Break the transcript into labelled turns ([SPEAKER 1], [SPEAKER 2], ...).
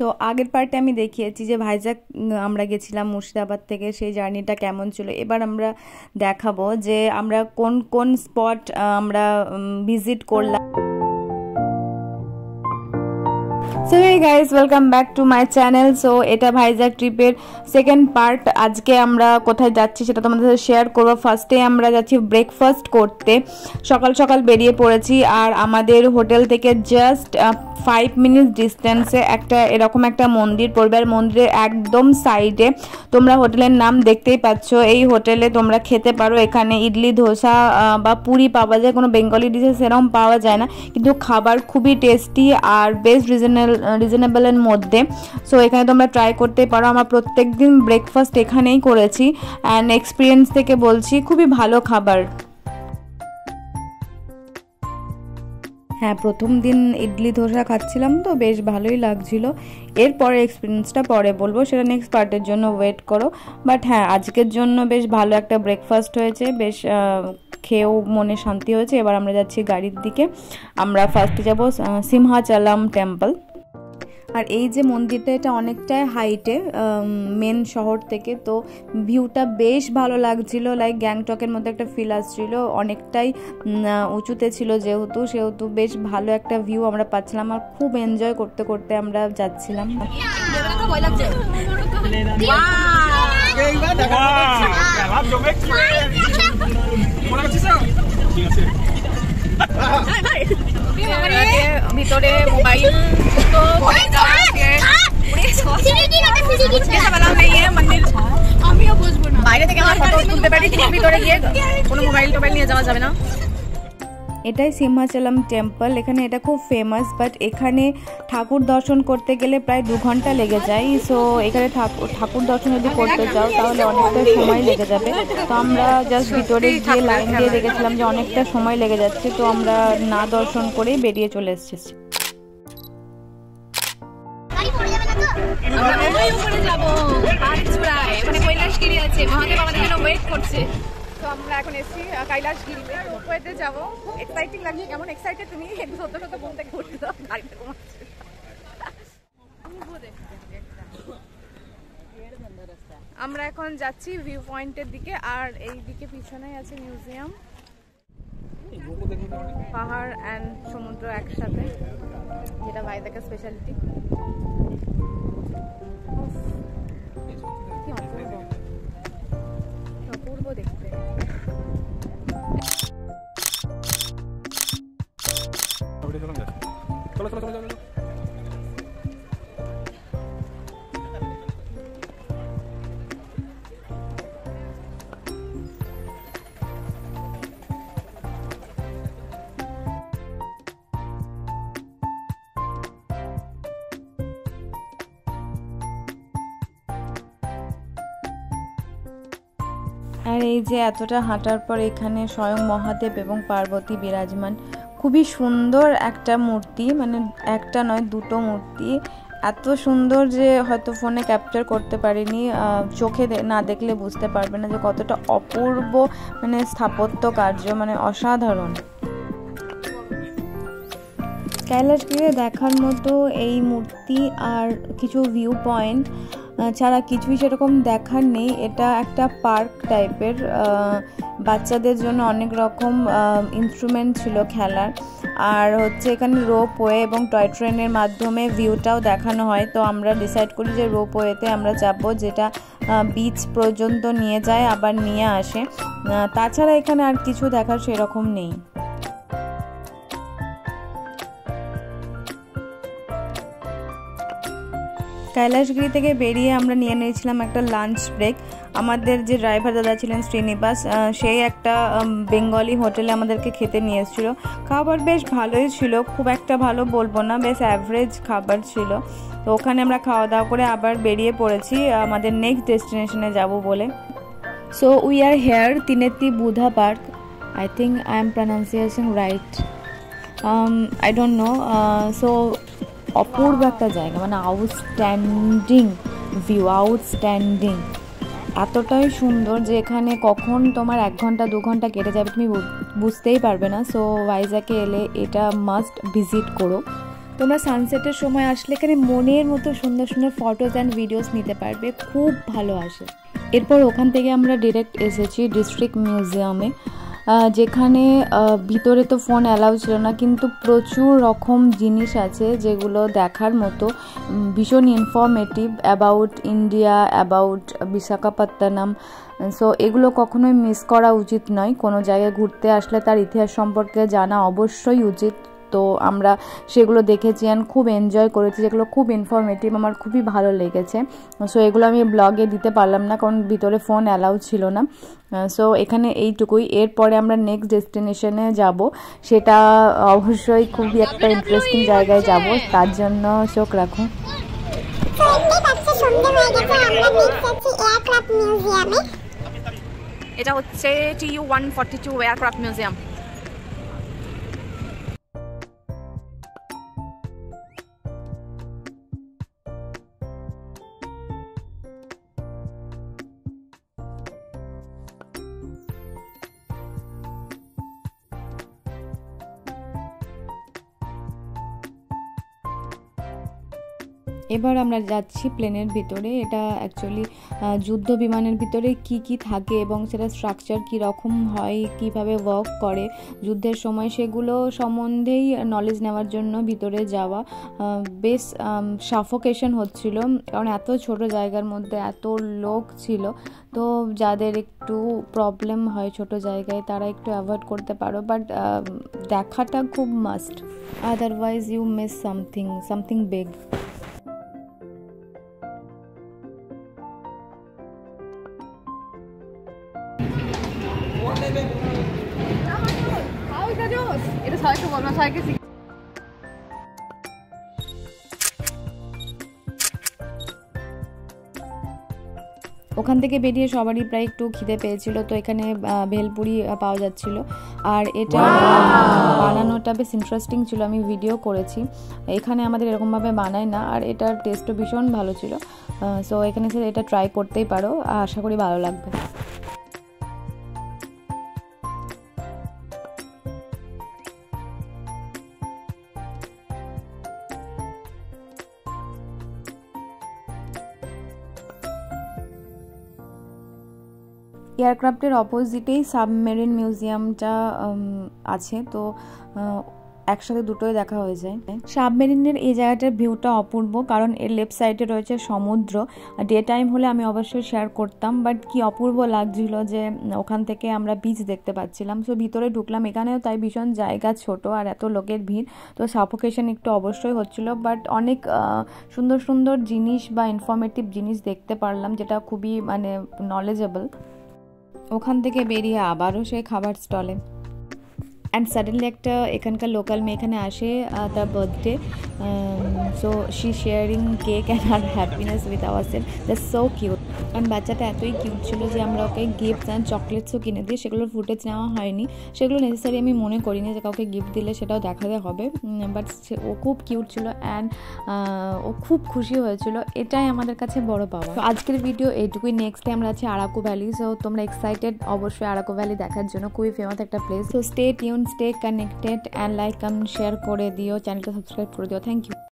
[SPEAKER 1] So আগের পার্টে আমি দেখিয়েছি যে ভাইজাক আমরা গেছিলাম মুর্শিদাবাদ থেকে, সেই জার্নিটা কেমন ছিল। এবার আমরা দেখাবো যে আমরা কোন কোন স্পট আমরা ভিজিট করলাম। So hey guys welcome back to my channel so এটা ভাইজাগ ট্রিপের সেকেন্ড পার্ট আজকে আমরা কোথায় যাচ্ছি সেটা তোমাদের সাথে শেয়ার করব। ফার্স্টে আমরা যাচ্ছি ব্রেকফাস্ট করতে। সকাল সকাল বেরিয়ে পড়েছি আর আমাদের হোটেল থেকে জাস্ট ফাইভ মিনিটস ডিস্টেন্সে একটা এরকম একটা মন্দির পড়বে আর মন্দিরের একদম সাইডে তোমরা হোটেলের নাম দেখতেই পাচ্ছ। এই হোটেলে তোমরা খেতে পারো। এখানে ইডলি, ধোসা বা পুরি পাওয়া যায়। কোনো বেঙ্গলি ডিশে সেরকম পাওয়া যায় না। কিন্তু খাবার খুবই টেস্টি আর বেস্ট রিজনেবল রিজনেবলের মধ্যে। সো এখানে তোমরা ট্রাই করতে পারো। আমরা প্রত্যেক দিন ব্রেকফাস্ট এখানেই করেছি। অ্যান্ড এক্সপিরিয়েন্স থেকে বলছি, খুবই ভালো খাবার। হ্যাঁ প্রথম দিন ইডলি ধোসা খাচ্ছিলাম তো, বেশ ভালোই লাগছিল। এরপরে এক্সপিরিয়েন্সটা পরে বলব, সেটা নেক্সট পার্টের জন্য ওয়েট করো। বাট হ্যাঁ আজকের জন্য বেশ ভালো একটা ব্রেকফাস্ট হয়েছে। বেশ খেয়েও মনে শান্তি হয়েছে। এবার আমরা যাচ্ছি গাড়ির দিকে। আমরা ফার্স্টে যাব সিমহাচালাম টেম্পল আর এই যে মন্দিরটা এটা অনেকটাই হাইটে মেন শহর থেকে তো ভিউটা বেশ ভালো লাগছিল লাইক গ্যাংটকের মধ্যে একটা ফিল আসছিল অনেকটাই উঁচুতে ছিল যেহেতু সেহেতু বেশ ভালো একটা ভিউ আমরা পাচ্ছিলাম আর খুব এনজয় করতে করতে আমরা যাচ্ছিলাম
[SPEAKER 2] ভিতরে মোবাইল না বাইরে থেকে আমার ফটো তুলতে পারি ভিতরে গিয়ে কোনো মোবাইল টোবাইল নিয়ে যাওয়া যাবে না।
[SPEAKER 1] এটাই সিংহাচলম টেম্পল এখানে এটা খুব ফেমাস বাট এখানে ঠাকুর দর্শন করতে গেলে প্রায় দু ঘণ্টা লেগে যায়। সো এখানে ঠাকুর দর্শন যদি করতে চাও তাহলে অনেকটা সময় লেগে যাবে। তো আমরা জাস্ট ভিতরে গিয়ে লাইন দিয়ে দেখেছিলাম যে অনেকটা সময় লেগে যাচ্ছে। তো আমরা না দর্শন করেই বেরিয়ে চলে এসেছি।
[SPEAKER 2] আছে মহাদেব আমাদের জন্য ওয়েট করছে তো আমরা এখন এসেছি কৈলাসগিরিতে রোপওয়েতে যাব। এক্সাইটিং লাগছে, কেমন এক্সাইটেড তুমি? সত্য সত্য ঘুম থেকে উঠতে দাও গাড়িতে আমরা এখন যাচ্ছি ভিউ পয়েন্টের দিকে, আর এই দিকে পিছনে আছে মিউজিয়াম পাহাড় অ্যান্ড সমুদ্র একসাথে, যেটা ভাইদাকে স্পেশালিটি অপূর্ব দেখতে
[SPEAKER 3] চলো
[SPEAKER 1] আর এই যে এতটা হাঁটার পর এখানে স্বয়ং মহাদেব এবং পার্বতী বিরাজমান, খুবই সুন্দর একটা মূর্তি মানে একটা নয়, দুটো মূর্তি। এত সুন্দর যে হয়তো ফোনে ক্যাপচার করতে পারিনি চোখে না দেখলে বুঝতে পারবে না যে কতটা অপূর্ব মানে স্থাপত্য কার্য মানে অসাধারণ। কৈলাসগিরে দেখার মতো এই মূর্তি আর কিছু ভিউ পয়েন্ট ছাড়া কিছুই সেরকম দেখার নেই। এটা একটা পার্ক টাইপের বাচ্চাদের জন্য অনেক রকম ইনস্ট্রুমেন্ট ছিল খেলার। আর হচ্ছে এখানে রোপ ওয়ে এবং টয় ট্রেনের মাধ্যমে ভিউটাও দেখানো হয়। তো আমরা ডিসাইড করি যে রোপ ওয়েতে আমরা যাব, যেটা বিচ পর্যন্ত নিয়ে যায়, আবার নিয়ে আসে। তাছাড়া এখানে আর কিছু দেখার সেরকম নেই। কৈলাসগিরি থেকে বেরিয়ে আমরা নিয়ে নিয়েছিলাম একটা লাঞ্চ ব্রেক আমাদের যে ড্রাইভার দাদা ছিলেন শ্রীনিবাস সেই একটা বেঙ্গলি হোটেলে আমাদেরকে খেতে নিয়ে এসেছিল। খাবার বেশ ভালোই ছিল, খুব একটা ভালো বলব না, বেশ অ্যাভারেজ খাবার ছিল। তো ওখানে আমরা খাওয়া দাওয়া করে আবার বেরিয়ে পড়েছি, আমাদের নেক্সট ডেস্টিনেশনে যাব বলে। So we are here Tenneti Budha park. I think I am pronunciation right I don't know so অপূর্ব একটা জায়গা মানে আউটস্ট্যান্ডিং ভিউ আউটস্ট্যান্ডিং এতটাই সুন্দর যে এখানে কখন তোমার এক ঘণ্টা, দু ঘণ্টা কেটে যাবে, তুমি বুঝতেই পারবে না। সো ভাইজাকে এলে এটা মাস্ট ভিজিট করো। তোমরা সানসেটের সময় আসলে এখানে মনের মতো সুন্দর সুন্দর ফটোজ অ্যান্ড ভিডিওস নিতে পারবে। খুব ভালো আসে। এরপর ওখান থেকে আমরা ডিরেক্ট এসেছি ডিস্ট্রিক্ট মিউজিয়ামে যেখানে ভিতরে তো ফোন অ্যালাউ ছিল না, কিন্তু প্রচুর রকম জিনিস আছে যেগুলো দেখার মতো ভীষণ informative about India about Visakhapatnam. So এগুলো কখনোই মিস করা উচিত নয়। কোনো জায়গায় ঘুরতে আসলে তার ইতিহাস সম্পর্কে জানা অবশ্যই উচিত। তো আমরা সেগুলো দেখেছি অ্যান্ড খুব এনজয় করেছি, যেগুলো খুব ইনফরমেটিভ আমার খুবই ভালো লেগেছে। সো এগুলো আমি ব্লগে দিতে পারলাম না, কারণ ভিতরে ফোন অ্যালাউ ছিল না। সো এখানে এইটুকুই। এরপরে আমরা নেক্সট ডেস্টিনেশনে যাব। সেটা অবশ্যই খুবই একটা ইন্টারেস্টিং জায়গায় যাব। তার জন্য চোখ রাখুন
[SPEAKER 2] এটা হচ্ছে TU one forty two aircraft museum
[SPEAKER 1] এবার আমরা যাচ্ছি প্লেনের ভিতরে। এটা অ্যাকচুয়ালি যুদ্ধ বিমানের ভিতরে কি কি থাকে এবং সেটা স্ট্রাকচার কী রকম হয়, কীভাবে ওয়ার্ক করে। যুদ্ধের সময় সেগুলো সম্বন্ধেই নলেজ নেওয়ার জন্য ভিতরে যাওয়া বেশ সাফোকেশন হচ্ছিল। কারণ এত ছোট জায়গার মধ্যে এত লোক ছিল। তো যাদের একটু প্রবলেম হয় ছোট জায়গায়, তারা একটু অ্যাভয়েড করতে পারো। বাট দেখাটা খুব must otherwise you miss something something big
[SPEAKER 2] এটা সবাইকে বলব সবাইকে
[SPEAKER 1] ওখান থেকে বেরিয়ে সবারই প্রায় একটু খিদে পেয়েছিল তো এখানে ভেলপুরি পাওয়া যাচ্ছিল। আর এটা বানানোটা বেশ ইন্টারেস্টিং ছিল আমি ভিডিও করেছি। এখানে আমাদের এরকমভাবে বানায় না আর এটার টেস্টও ভীষণ ভালো ছিল। সো এখানে এটা ট্রাই করতেই পারো আশা করি ভালো লাগবে। এয়ারক্রাফটের অপোজিটেই সাবমেরিন মিউজিয়ামটা আছে। তো একসাথে দুটোই দেখা হয়ে যায়। সাবমেরিনের এই জায়গাটার ভিউটা অপূর্ব, কারণ এর লেফট সাইডে রয়েছে সমুদ্র। ডে টাইম হলে আমি অবশ্যই শেয়ার করতাম বাট কি অপূর্ব লাগছিল যে, ওখান থেকে আমরা বিচ দেখতে পাচ্ছিলাম। সো ভিতরে ঢুকলাম, এখানেও তাই ভীষণ জায়গা ছোট আর এত লোকের ভিড়। তো সাফোকেশন একটু অবশ্যই হচ্ছিল বাট অনেক সুন্দর সুন্দর জিনিস বা ইনফরমেটিভ জিনিস দেখতে পারলাম, যেটা খুবই মানে নলেজেবল ওখান থেকে বেরিয়ে আবারও সে খাবার স্টলে। অ্যান্ড সাডেনলি একটা এখানকার লোকাল মেয়ে এখানে আসে তার birthday so she sharing cake and R happiness with our cell that so cute কারণ বাচ্চাটা এতই কিউট ছিল যে আমরা ওকে গিফট অ্যান্ড চকলেটসও কিনে দিই, সেগুলোর ফুটেজ নেওয়া হয়নি। সেগুলো নেসেসারি আমি মনে করিনি যে কাউকে গিফট দিলে সেটাও দেখাতে হবে। বাট ও খুব কিউট ছিল অ্যান্ড ও খুব খুশি হয়েছিল। এটাই আমাদের কাছে বড় পাওয়া। তো আজকের ভিডিও এইটুকুই। নেক্সট টাইম আমরা আছি আরাকু ভ্যালি সো তোমরা এক্সাইটেড অবশ্যই আরাকু ভ্যালি দেখার জন্য। খুবই ফেমাস একটা প্লেস তো stay tune stay connected and like comment share করে দিও চ্যানেলটা সাবস্ক্রাইব করে দিও থ্যাংক ইউ